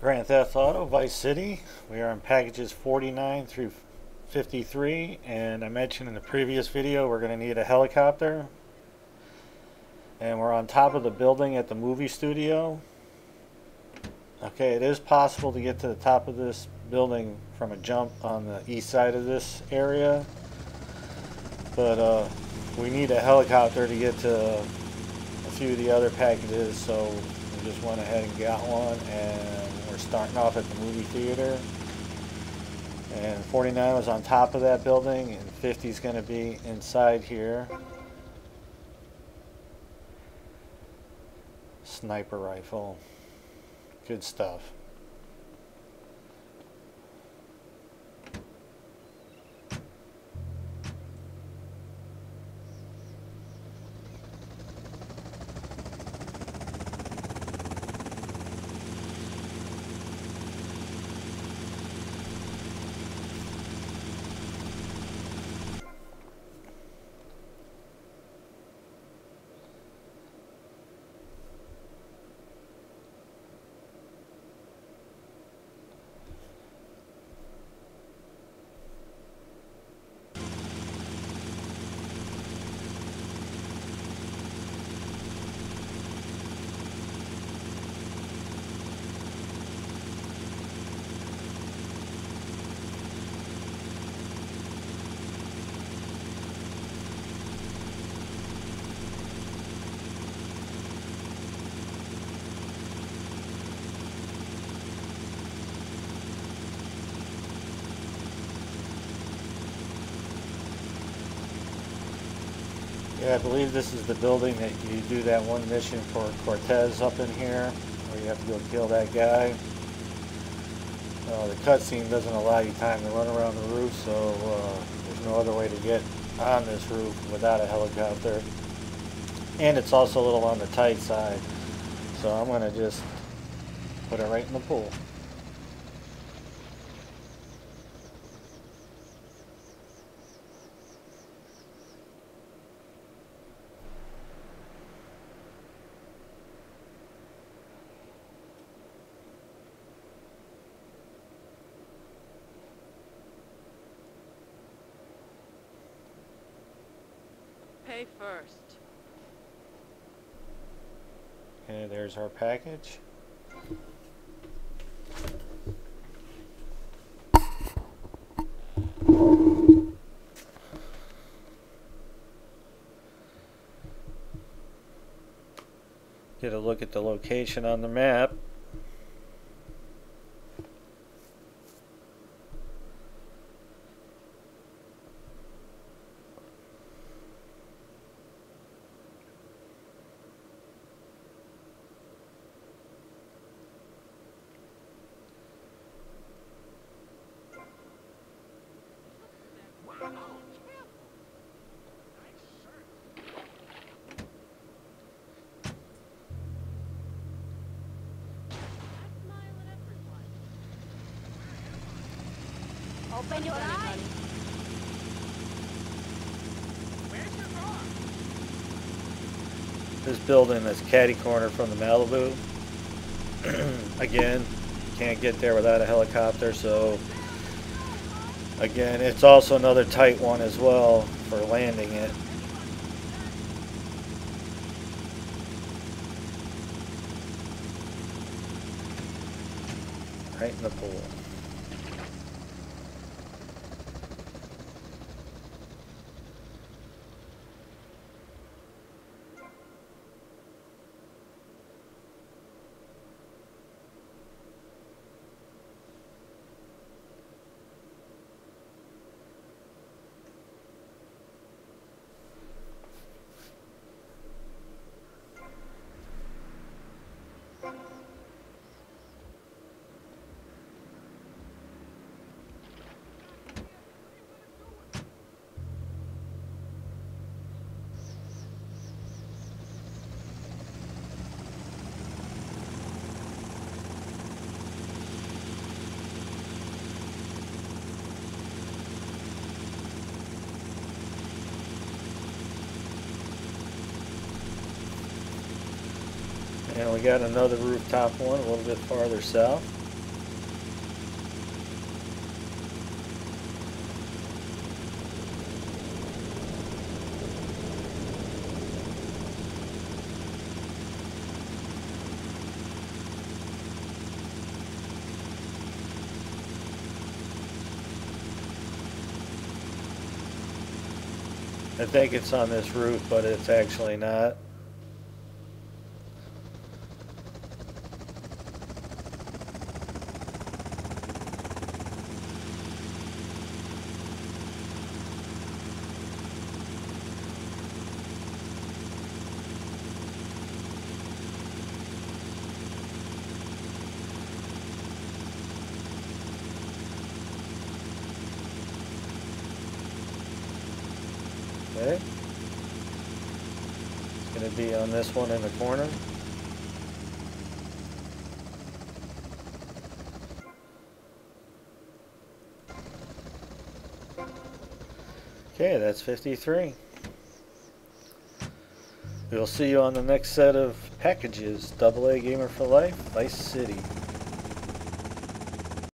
Grand Theft Auto Vice City. We are on packages 49 through 53 and I mentioned in the previous video we're going to need a helicopter and we're on top of the building at the movie studio. Okay, it is possible to get to the top of this building from a jump on the east side of this area but uh, we need a helicopter to get to a few of the other packages so we just went ahead and got one and we're starting off at the movie theater. And 49 was on top of that building, and 50 is going to be inside here. Sniper rifle. Good stuff. Yeah, I believe this is the building that you do that one mission for Cortez up in here, where you have to go kill that guy. Uh, the cutscene doesn't allow you time to run around the roof, so uh, there's no other way to get on this roof without a helicopter. And it's also a little on the tight side, so I'm going to just put it right in the pool. First. Okay, there's our package. Get a look at the location on the map. Open your eyes. This building is catty corner from the Malibu. again, can't get there without a helicopter, so again, it's also another tight one as well for landing it. Right in the pool. And we got another rooftop one a little bit farther south. I think it's on this roof, but it's actually not. Okay. It's gonna be on this one in the corner. Okay, that's 53. We'll see you on the next set of packages. Double A Gamer for Life, Vice City.